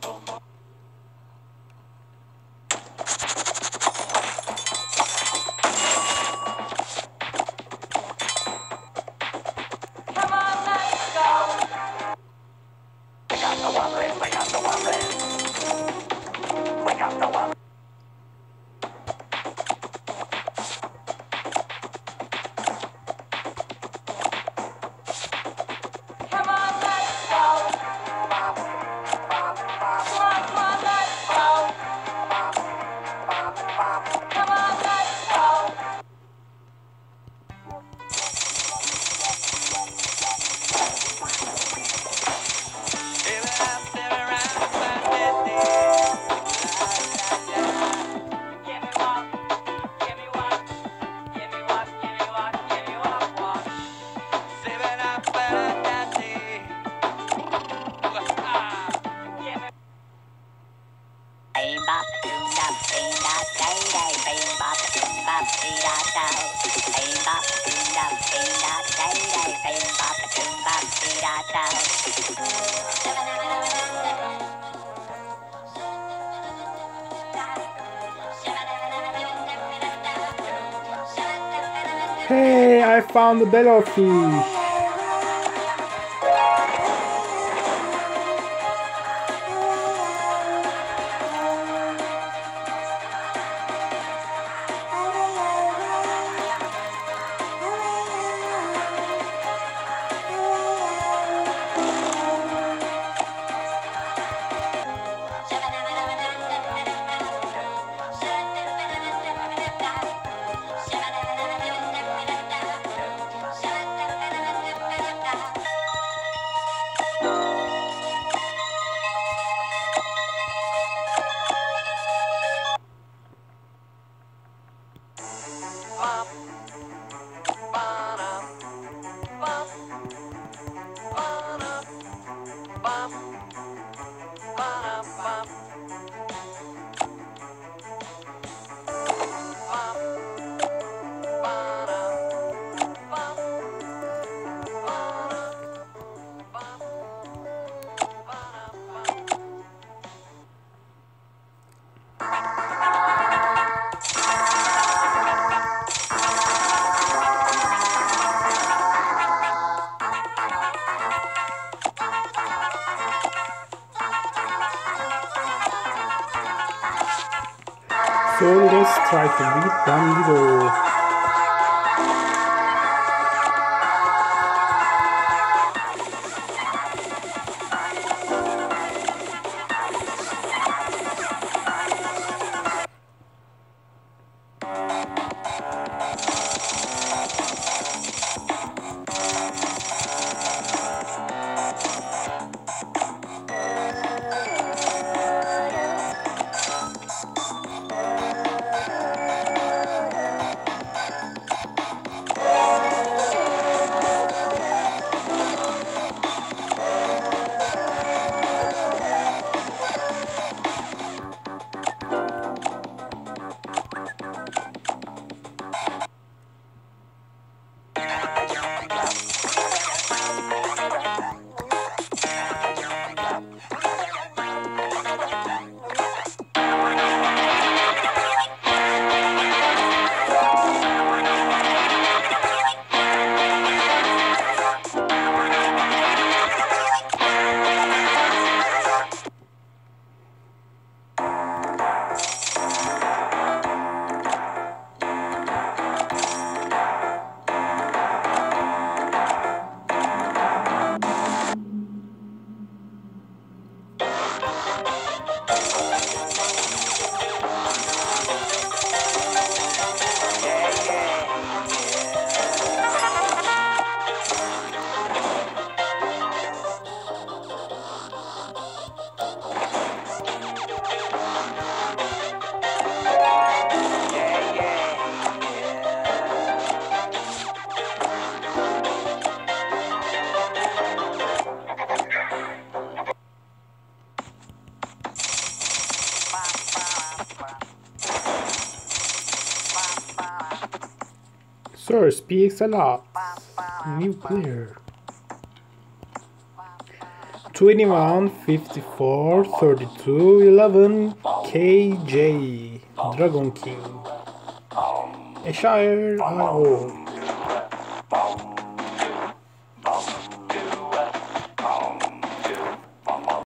problem. Hey, I found the Bellowfish. So let's try to beat Bandito. Sir speaks a lot. New player. 21, 54, 32, 11, KJ, Dragon King. A Shire, oh.